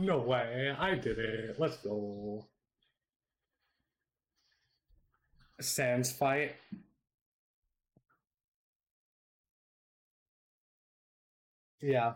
No way. I did it. Let's go. Sans fight. Yeah.